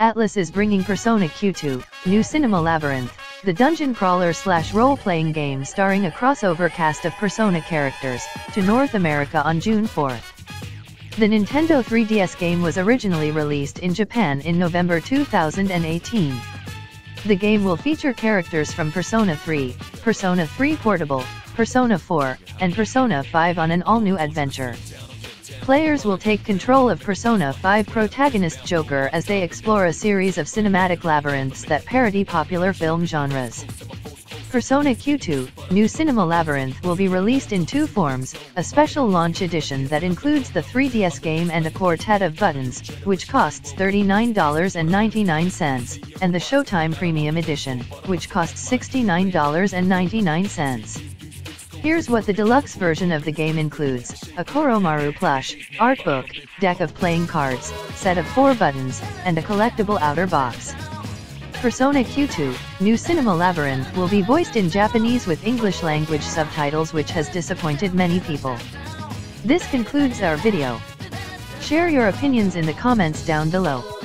Atlus is bringing Persona Q2, New Cinema Labyrinth, the dungeon crawler slash role-playing game starring a crossover cast of Persona characters, to North America on June 4. The Nintendo 3DS game was originally released in Japan in November 2018. The game will feature characters from Persona 3, Persona 3 Portable, Persona 4, and Persona 5 on an all-new adventure. Players will take control of Persona 5 protagonist Joker as they explore a series of cinematic labyrinths that parody popular film genres. Persona Q2, New Cinema Labyrinth will be released in two forms, a special launch edition that includes the 3DS game and a quartet of buttons, which costs $39.99, and the Showtime Premium Edition, which costs $69.99. Here's what the deluxe version of the game includes, a Koromaru plush, art book, deck of playing cards, set of four buttons, and a collectible outer box. Persona Q2, New Cinema Labyrinth will be voiced in Japanese with English language subtitles which has disappointed many people. This concludes our video. Share your opinions in the comments down below.